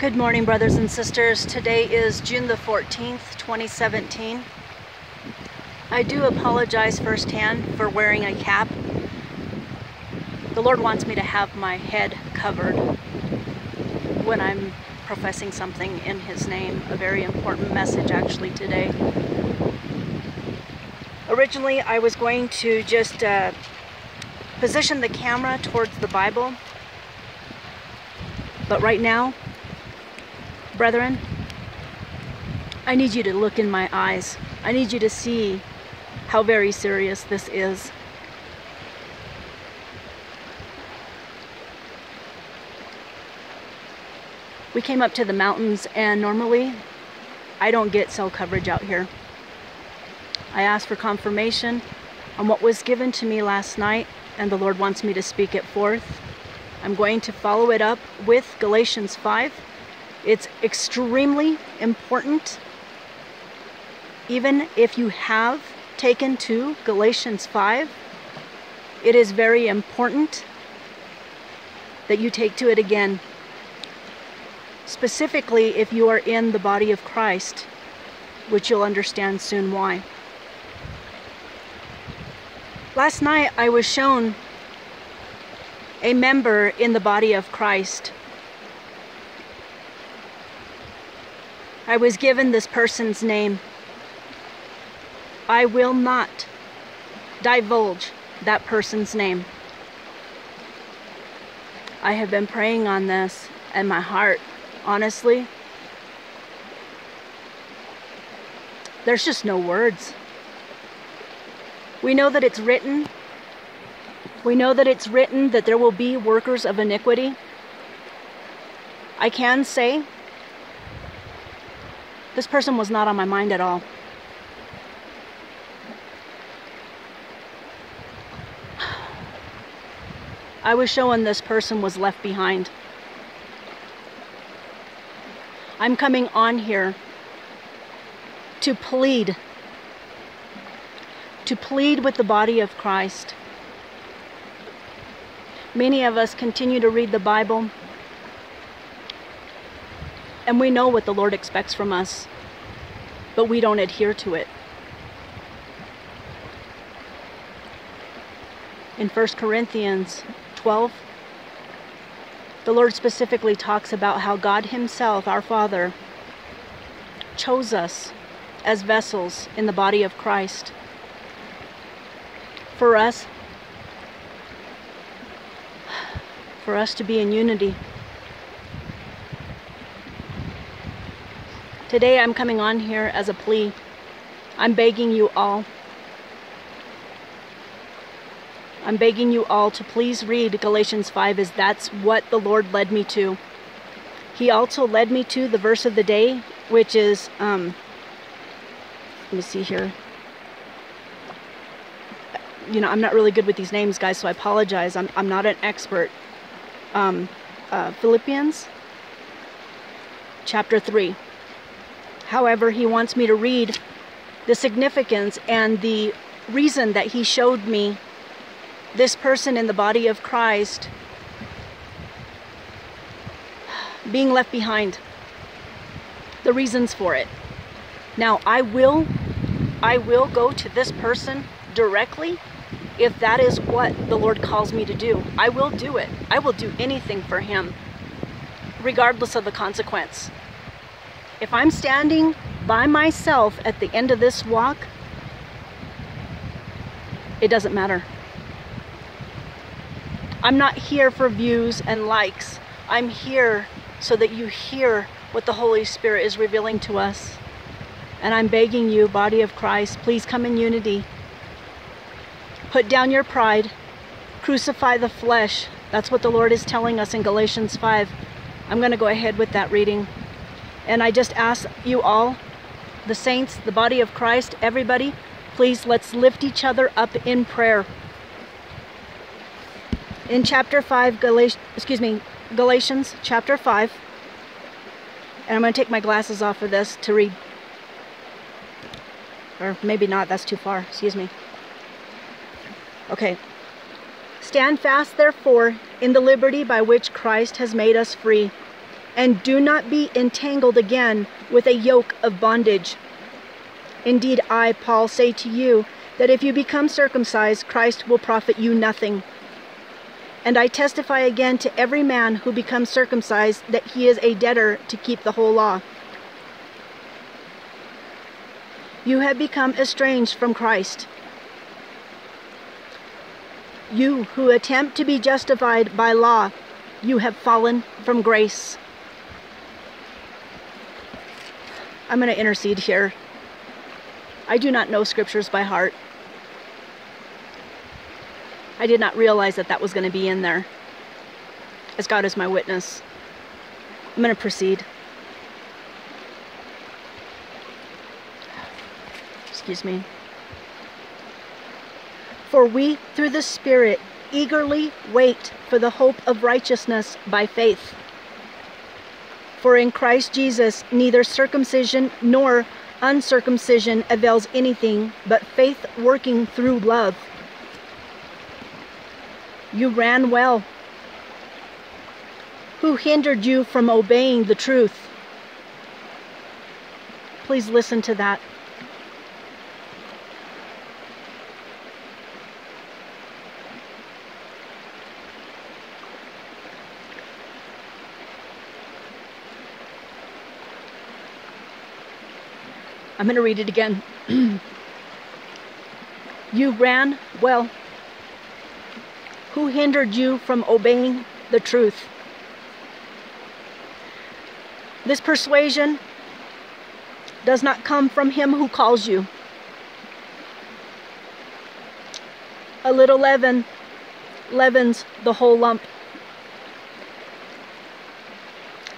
Good morning, brothers and sisters. Today is June the 14th, 2017. I do apologize firsthand for wearing a cap. The Lord wants me to have my head covered when I'm professing something in His name, a very important message actually today. Originally, I was going to just uh, position the camera towards the Bible, but right now, brethren, I need you to look in my eyes. I need you to see how very serious this is. We came up to the mountains and normally I don't get cell coverage out here. I asked for confirmation on what was given to me last night and the Lord wants me to speak it forth. I'm going to follow it up with Galatians 5 it's extremely important, even if you have taken to Galatians 5, it is very important that you take to it again. Specifically, if you are in the body of Christ, which you'll understand soon why. Last night, I was shown a member in the body of Christ I was given this person's name. I will not divulge that person's name. I have been praying on this and my heart, honestly, there's just no words. We know that it's written. We know that it's written that there will be workers of iniquity. I can say this person was not on my mind at all. I was showing this person was left behind. I'm coming on here to plead, to plead with the body of Christ. Many of us continue to read the Bible and we know what the Lord expects from us, but we don't adhere to it. In 1 Corinthians 12, the Lord specifically talks about how God Himself, our Father, chose us as vessels in the body of Christ. For us, for us to be in unity. Today I'm coming on here as a plea. I'm begging you all. I'm begging you all to please read Galatians 5 as that's what the Lord led me to. He also led me to the verse of the day, which is, um, let me see here. You know, I'm not really good with these names, guys, so I apologize. I'm, I'm not an expert. Um, uh, Philippians chapter 3. However, he wants me to read the significance and the reason that he showed me this person in the body of Christ being left behind. The reasons for it. Now, I will I will go to this person directly if that is what the Lord calls me to do. I will do it. I will do anything for him regardless of the consequence. If I'm standing by myself at the end of this walk, it doesn't matter. I'm not here for views and likes. I'm here so that you hear what the Holy Spirit is revealing to us. And I'm begging you, body of Christ, please come in unity. Put down your pride. Crucify the flesh. That's what the Lord is telling us in Galatians 5. I'm going to go ahead with that reading. And I just ask you all, the saints, the body of Christ, everybody, please let's lift each other up in prayer. In chapter 5, Galatians, excuse me, Galatians chapter 5, and I'm going to take my glasses off for this to read. Or maybe not, that's too far, excuse me. Okay. Stand fast, therefore, in the liberty by which Christ has made us free and do not be entangled again with a yoke of bondage. Indeed, I, Paul, say to you that if you become circumcised, Christ will profit you nothing. And I testify again to every man who becomes circumcised that he is a debtor to keep the whole law. You have become estranged from Christ. You who attempt to be justified by law, you have fallen from grace. I'm going to intercede here. I do not know scriptures by heart. I did not realize that that was going to be in there. As God is my witness. I'm going to proceed. Excuse me. For we, through the Spirit, eagerly wait for the hope of righteousness by faith. For in Christ Jesus, neither circumcision nor uncircumcision avails anything but faith working through love. You ran well. Who hindered you from obeying the truth? Please listen to that. Going to read it again. you ran well. Who hindered you from obeying the truth? This persuasion does not come from him who calls you. A little leaven leavens the whole lump.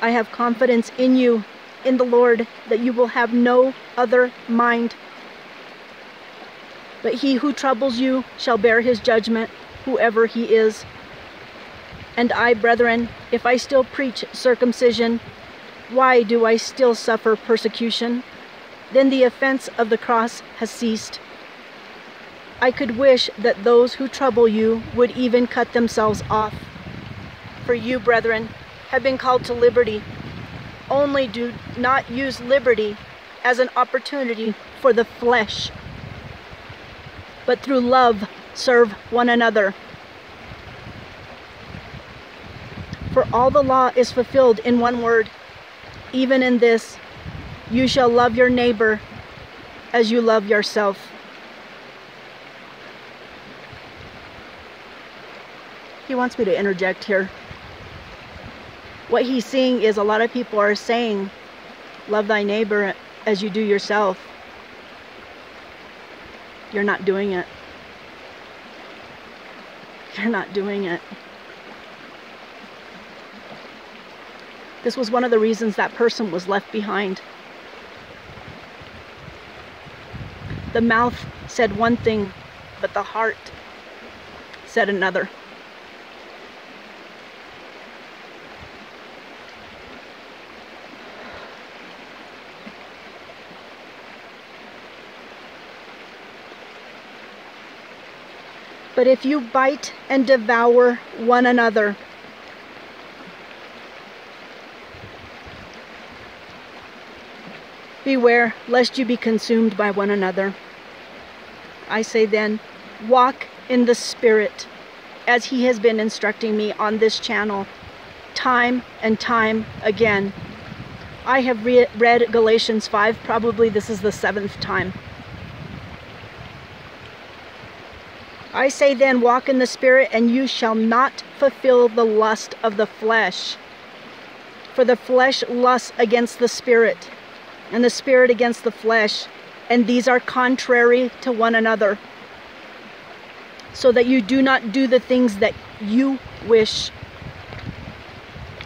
I have confidence in you in the Lord that you will have no other mind. But he who troubles you shall bear his judgment, whoever he is. And I, brethren, if I still preach circumcision, why do I still suffer persecution? Then the offense of the cross has ceased. I could wish that those who trouble you would even cut themselves off. For you, brethren, have been called to liberty only do not use liberty as an opportunity for the flesh, but through love serve one another. For all the law is fulfilled in one word, even in this, you shall love your neighbor as you love yourself. He wants me to interject here what he's seeing is a lot of people are saying, love thy neighbor as you do yourself. You're not doing it. You're not doing it. This was one of the reasons that person was left behind. The mouth said one thing, but the heart said another. But if you bite and devour one another, beware lest you be consumed by one another. I say then, walk in the Spirit as He has been instructing me on this channel time and time again. I have re read Galatians 5, probably this is the seventh time. I say then, walk in the Spirit, and you shall not fulfill the lust of the flesh. For the flesh lusts against the Spirit, and the Spirit against the flesh, and these are contrary to one another, so that you do not do the things that you wish.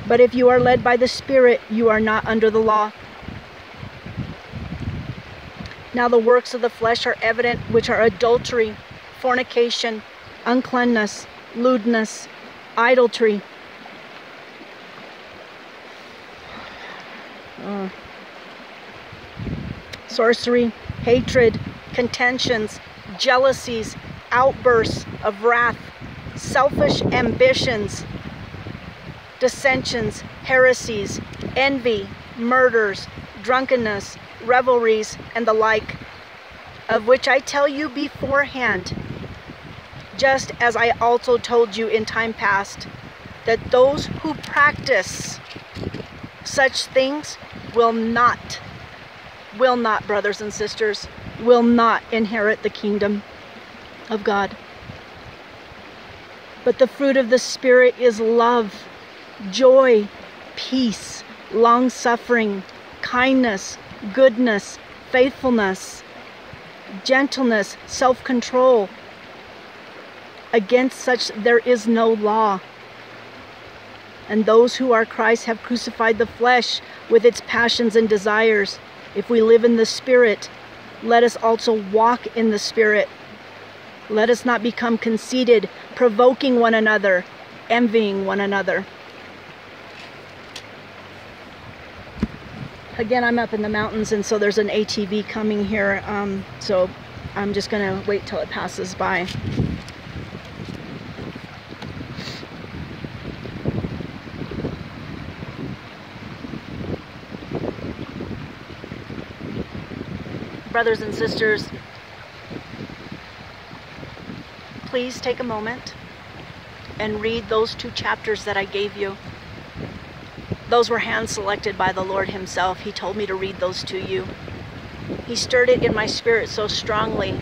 But if you are led by the Spirit, you are not under the law. Now the works of the flesh are evident, which are adultery fornication, uncleanness, lewdness, idolatry. Uh, sorcery, hatred, contentions, jealousies, outbursts of wrath, selfish ambitions, dissensions, heresies, envy, murders, drunkenness, revelries, and the like, of which I tell you beforehand, just as I also told you in time past, that those who practice such things will not, will not, brothers and sisters, will not inherit the kingdom of God. But the fruit of the Spirit is love, joy, peace, long suffering, kindness, goodness, faithfulness, gentleness, self control. Against such there is no law. And those who are Christ have crucified the flesh with its passions and desires. If we live in the Spirit, let us also walk in the Spirit. Let us not become conceited, provoking one another, envying one another. Again, I'm up in the mountains, and so there's an ATV coming here, um, so I'm just going to wait till it passes by. Brothers and sisters, please take a moment and read those two chapters that I gave you. Those were hand selected by the Lord Himself. He told me to read those to you. He stirred it in my spirit so strongly.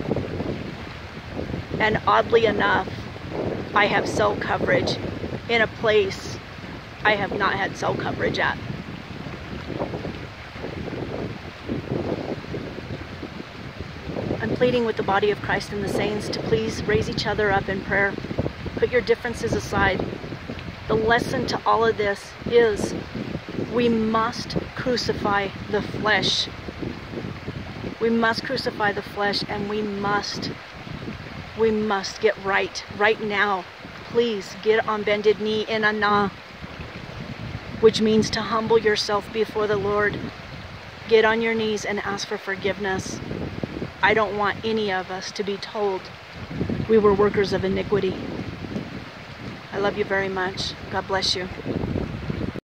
And oddly enough, I have cell coverage in a place I have not had cell coverage at. Pleading with the body of Christ and the saints to please raise each other up in prayer. Put your differences aside. The lesson to all of this is we must crucify the flesh. We must crucify the flesh and we must, we must get right, right now. Please get on bended knee in ana, which means to humble yourself before the Lord. Get on your knees and ask for forgiveness. I don't want any of us to be told we were workers of iniquity. I love you very much. God bless you.